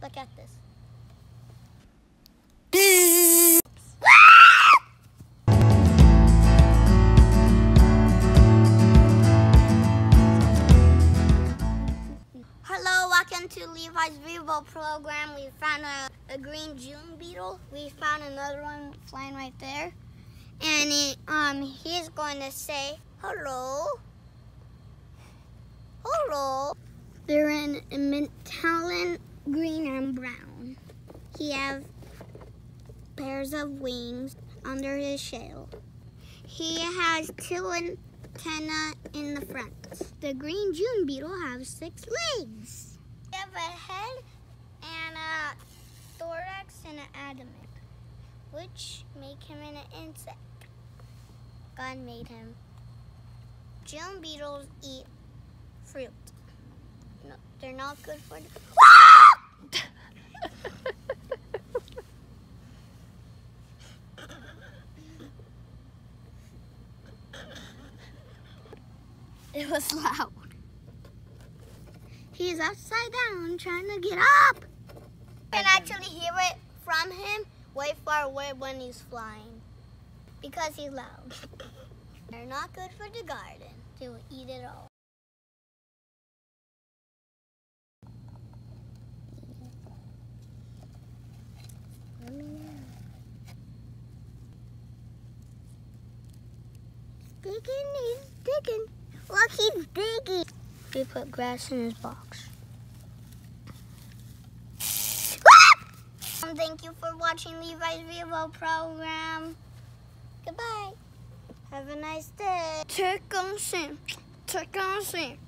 Look at this. Hello, welcome to Levi's Vivo program. We found a, a green June beetle. We found another one flying right there. And he, um, he's going to say, hello. Hello. They're in metallic green and brown. He has pairs of wings under his shell. He has two antennae in the front. The green June beetle has six legs. He have a head and a thorax and an abdomen, which make him an insect. God made him. June beetles eat fruit. No, they're not good for the. It was loud. He's upside down trying to get up. You can actually hear it from him way far away when he's flying because he's loud. They're not good for the garden. They will eat it all. Digging, he's digging. Look, he's digging. He put grass in his box. Um, thank you for watching Levi's Vivo program. Goodbye. Have a nice day. Take on soon. Take on soon.